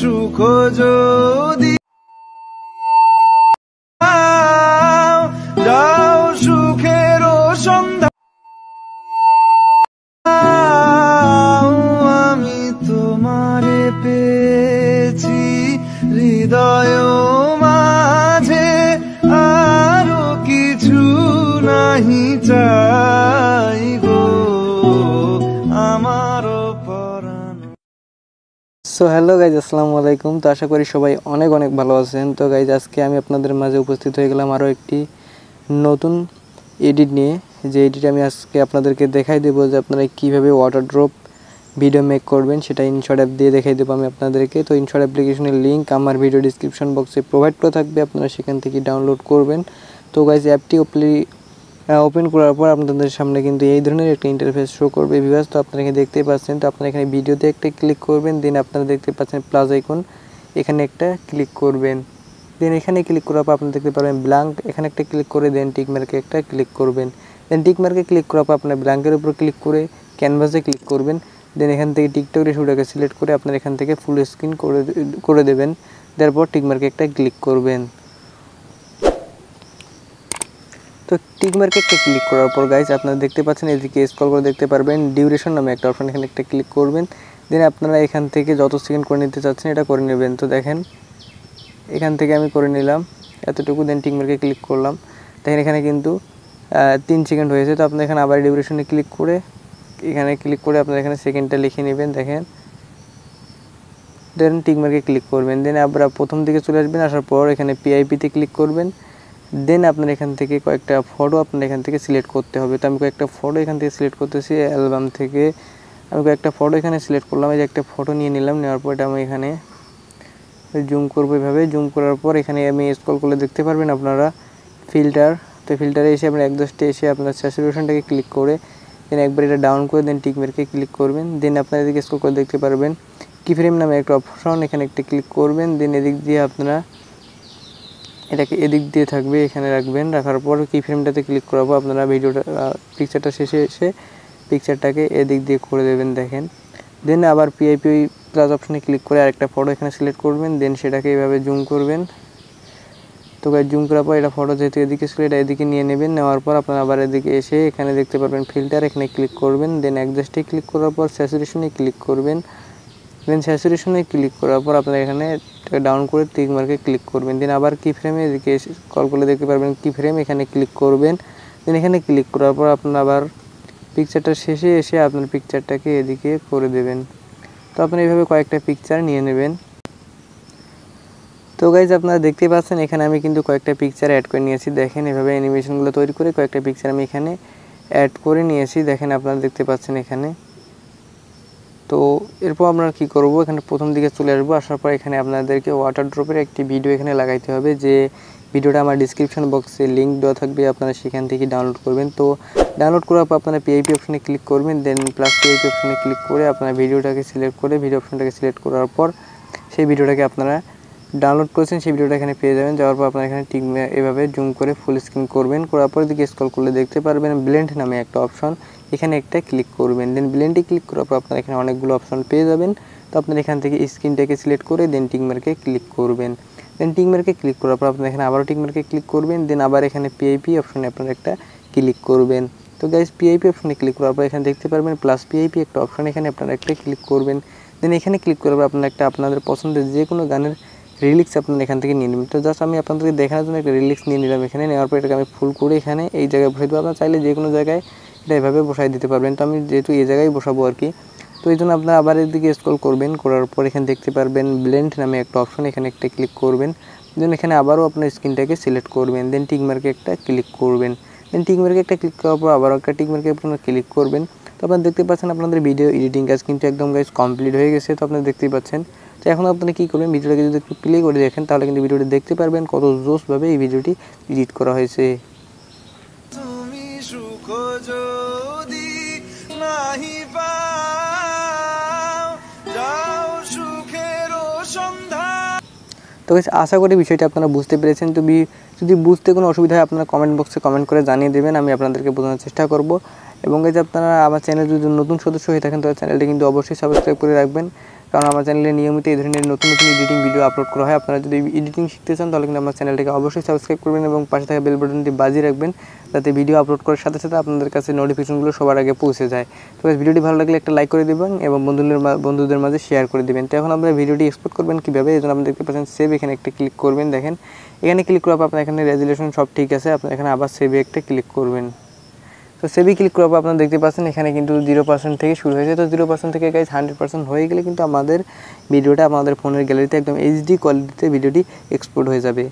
সুখ যদি যাও সুখের সন্ধ্যা। আমি তোমারে পেয়েছি হৃদয় মাঝে আরও কিছু নাহি চাই। সো হ্যালো গাইজ আসসালামু আলাইকুম। তো আশা করি সবাই অনেক অনেক ভালো আছেন। তো গাইজ আজকে আমি আপনাদের মাঝে উপস্থিত হয়ে গেলাম আরও একটি নতুন এডিট নিয়ে। যে এডিট আমি আজকে আপনাদেরকে দেখাই দেবো যে আপনারা কীভাবে ওয়াটার ড্রপ ভিডিও মেক করবেন, সেটা ইনশর্ট অ্যাপ দিয়ে দেখাই দেবো আমি আপনাদেরকে। তো ইনশর্ট অ্যাপ্লিকেশনের লিঙ্ক আমার ভিডিও ডিসক্রিপশন বক্সে প্রোভাইড করা থাকবে, আপনারা সেখান থেকে ডাউনলোড করবেন। তো গাইজ অ্যাপটি ওপেন করার পর আপনাদের সামনে কিন্তু এই ধরনের একটা ইন্টারফেস শো করবে ভিভাস তো আপনারা এখানে দেখতে পাচ্ছেন, তো আপনারা এখানে ভিডিওতে একটা ক্লিক করবেন দেন আপনারা দেখতে পাচ্ছেন প্লাস আইকন এখানে একটা ক্লিক করবেন। দেন এখানে ক্লিক করার পর আপনি দেখতে পারবেন ব্ল্যাঙ্ক এখানে একটা ক্লিক করে দেন টিক মার্কে একটা ক্লিক করবেন। দেন টিক মার্কে ক্লিক করার পর আপনার ব্ল্যাঙ্কের উপর ক্লিক করে ক্যানভাসে ক্লিক করবেন। দেন এখান থেকে টিকটক রেশুটাকে সিলেক্ট করে আপনার এখান থেকে ফুল স্ক্রিন করে করে দেবেন। তারপর টিক মার্কে একটা ক্লিক করবেন। তো টিক মার্কে একটা ক্লিক করার পর গাইজ আপনারা দেখতে পাচ্ছেন, এদিকে স্ক্রল করে দেখতে পারবেন ডিউরেশন নামে একটা অপশন এখানে একটা ক্লিক করবেন। দেন আপনারা এখান থেকে যত সেকেন্ড করে নিতে চাচ্ছেন, এটা করে নেবেন। তো দেখেন, এখান থেকে আমি করে নিলাম, এতটুকু দেন টিক মার্কে ক্লিক করলাম। দেখেন, এখানে কিন্তু তিন সেকেন্ড হয়েছে। তো আপনার এখানে আবার ডিউরেশনে ক্লিক করে, এখানে ক্লিক করে আপনারা এখানে সেকেন্ডটা লিখে নেবেন, দেখেন। দেন টিক মার্কে ক্লিক করবেন। দেন আপনারা প্রথম দিকে চলে আসবেন, আসার পর এখানে পিআইপিতে ক্লিক করবেন। দেন আপনার এখান থেকে কয়েকটা ফটো আপনার এখান থেকে সিলেক্ট করতে হবে। তো আমি কয়েকটা ফটো এখান থেকে সিলেক্ট করতেছি অ্যালবাম থেকে। আমি কয়েকটা ফটো এখানে সিলেক্ট করলাম, এই যে একটা ফটো নিয়ে নিলাম, নেওয়ার পর এটা আমি এখানে জুম করব এভাবে। জুম করার পর এখানে আমি স্ক্রল করলে দেখতে পারবেন আপনারা ফিল্টার তো ফিল্টারে এসে আপনার একদশটে এসে আপনার স্যাচুরেশনটাকে ক্লিক করে দেন একবার এটা ডাউন করে দেন টিক মেরকে ক্লিক করবেন। দেন আপনার এদিকে স্ক্রল করে দেখতে পারবেন। কি ফ্রেম নামে একটা অপশন এখানে একটা ক্লিক করবেন। দেন এদিক দিয়ে আপনারা এটাকে এদিক দিয়ে থাকবে, এখানে রাখবেন। রাখার পর কি ফ্রেমটাতে ক্লিক করাবো। আপনারা ভিডিওটা পিকচারটা শেষে এসে পিকচারটাকে এদিক দিয়ে করে দেবেন, দেখেন। দেন আবার পিআইপি প্লাস অপশানে ক্লিক করে আরেকটা ফটো এখানে সিলেক্ট করবেন। দেন সেটাকে এইভাবে জুম করবেন। তো জুম করার পর এটা ফটো যেহেতু এদিকে ছিল এটা এদিকে নিয়ে নেবেন। নেওয়ার পর আপনারা আবার এদিকে এসে এখানে দেখতে পারবেন ফিল্টার এখানে ক্লিক করবেন। দেন অ্যাডজাস্টে ক্লিক করার পর স্যাচুরেশনে ক্লিক করবেন। দেন স্যাচুরেশনে ক্লিক করার পর আপনারা এখানে ডাউন করে টিক মার্কে ক্লিক করবেন। দেন আবার কি ফ্রেমে এদিকে কল করলে দেখতে পারবেন কি ফ্রেম এখানে ক্লিক করবেন। দেন এখানে ক্লিক করার পর আপনার আবার পিকচারটা শেষে এসে আপনার পিকচারটাকে এদিকে করে দেবেন। তো আপনি এইভাবে কয়েকটা পিকচার নিয়ে নেবেন। তো গাইজ আপনারা দেখতে পাচ্ছেন, এখানে আমি কিন্তু কয়েকটা পিকচার অ্যাড করে নিয়েছি। দেখেন এভাবে অ্যানিমেশনগুলো তৈরি করে কয়েকটা পিকচার আমি এখানে অ্যাড করে নিয়েছি। দেখেন আপনারা দেখতে পাচ্ছেন এখানে। তো এরপর আমরা কি করব? এখানে প্রথম দিকে চলে আসব। আসার পর এখানে আপনাদেরকে ওয়াটার ড্রপের একটি ভিডিও এখানে লাগাইতে হবে। যে ভিডিওটা আমার ডিসক্রিপশন বক্সে লিঙ্ক দেওয়া থাকবে, আপনারা সেখান থেকে ডাউনলোড করবেন। তো ডাউনলোড করার পর আপনারা পিআইপি অপশানে ক্লিক করবেন। দেন প্লাস পিআইপি অপশানে ক্লিক করে আপনারা ভিডিওটাকে সিলেক্ট করে ভিডিও অপশনটাকে সিলেক্ট করার পর সেই ভিডিওটাকে আপনারা ডাউনলোড করেছেন। সেই ভিডিওটা এখানে পেয়ে যাবেন। যাওয়ার পর আপনারা এখানে ঠিক এভাবে জুম করে ফুল স্ক্রিন করবেন। করার পর দিকে স্ক্রল করলে দেখতে পারবেন ব্লেন্ড নামে একটা অপশন এখানে একটা ক্লিক করবেন। দেন ব্লেন্ডে ক্লিক করার পর আপনারা এখানে অনেকগুলো অপশন পেয়ে যাবেন। তো আপনারা এখান থেকে স্ক্রিনটাকে সিলেক্ট করে দেন টিকমার্কে ক্লিক করবেন। দেন টিকমার্কে ক্লিক করার পর আপনারা এখানে আবারও টিকমার্কে ক্লিক করবেন। দেন আবার এখানে পিআইপি অপশনে আপনারা একটা ক্লিক করবেন। তো গাইজ পিআইপি অপশনে ক্লিক করার পর এখানে দেখতে পারবেন প্লাস পিআইপি একটা অপশন এখানে আপনারা একটা ক্লিক করবেন। দেন এখানে ক্লিক করার পর আপনারা একটা আপনাদের পছন্দের যে কোনো গানের রিলিক্স আপনারা এখান থেকে নিয়ে নেবেন। তো জাস্ট আমি আপনাদেরকে দেখানোর জন্য একটা রিলিক্স নিয়ে নিলাম এখানে। নেওয়ার পর এটাকে আমি ফুল করে এখানে এই জায়গায় বসাই দেবো। আপনারা চাইলে যে কোনো জায়গায় এটা এভাবে বসাই দিতে পারবেন। তো আমি যেহেতু এই জায়গায় বসাবো আর কি, তো এই জন্য আপনারা আবার এদিকে স্ক্রল করবেন, করার পর এখানে দেখতে পারবেন ব্লেন্ড নামে একটা অপশন এখানে একটা ক্লিক করবেন। দেন এখানে আবারও আপনার স্ক্রিনটাকে সিলেক্ট করবেন। দেন টিক মার্কে একটা ক্লিক করবেন। দেন টিক মার্কে একটা ক্লিক করার পর আবারও একটা টিক মার্কে আপনারা ক্লিক করবেন। তো আপনারা দেখতে পাচ্ছেন আপনাদের ভিডিও এডিটিং কাজ কিন্তু একদম গাইজ কমপ্লিট হয়ে গেছে, তো আপনারা দেখতেই পাচ্ছেন। তো এখন আপনারা কী করবেন, ভিডিওটাকে যদি একটু প্লে করে দেখেন, তাহলে কিন্তু ভিডিওটি দেখতে পারবেন কত জোসভাবে এই ভিডিওটি এডিট করা হয়েছে। সুখ যদি নাহি পাও, যাও সুখের তো আশা করি বিষয়টা আপনারা বুঝতে পেরেছেন। তো যদি বুঝতে কোনো অসুবিধা হয়, আপনারা কমেন্ট বক্সে কমেন্ট করে জানিয়ে দেবেন, আমি আপনাদেরকে বোঝানোর চেষ্টা করব। এবং গাইজ আপনারা আমার চ্যানেল যদি নতুন সদস্য হয়ে থাকেন, তাহলে চ্যানেলটি কিন্তু অবশ্যই সাবস্ক্রাইব করে রাখবেন। কারণ আমার চ্যানেলে নিয়মিত এই ধরনের নতুন নতুন এডিটিং ভিডিও আপলোড করা হয়। আপনারা যদি এডিটিং শিখতে চান, তাহলে কিন্তু আমার চ্যানেলটিকে অবশ্যই সাবস্ক্রাইব করবেন এবং পাশে থাকা বেল বাটনটি বাজিয়ে রাখবেন, যাতে ভিডিও আপলোড করার সাথে সাথে আপনাদের কাছে নোটিফিকেশনগুলো সবার আগে পৌঁছে যায়। তো ভিডিওটি ভালো লাগলে একটা লাইক করে দেবেন এবং বন্ধুদের বন্ধুদের মাঝে শেয়ার করে দেবেন। তো এখন আপনারা ভিডিওটি এক্সপোর্ট করবেন কীভাবে? এই জন্য আপনি দেখতে পাচ্ছেন সেভ এখানে একটা ক্লিক করবেন, দেখেন। এখানে ক্লিক করার পর আপনার এখানে রেজুলেশন সব ঠিক আছে। আপনি এখানে আবার সেভে একটা ক্লিক করবেন। তো সেভি ক্লিক করার পর আপনারা দেখতে পাচ্ছেন, এখানে কিন্তু জিরো পার্সেন্ট থেকে শুরু হয়েছে। তো জিরো পার্সেন্ট থেকে গাইজ হান্ড্রেড পার্সেন্ট হয়ে গেলে কিন্তু আমাদের ভিডিওটা আমাদের ফোনের গ্যালারিতে একদম এইচডি কোয়ালিটিতে ভিডিওটি এক্সপোর্ট হয়ে যাবে।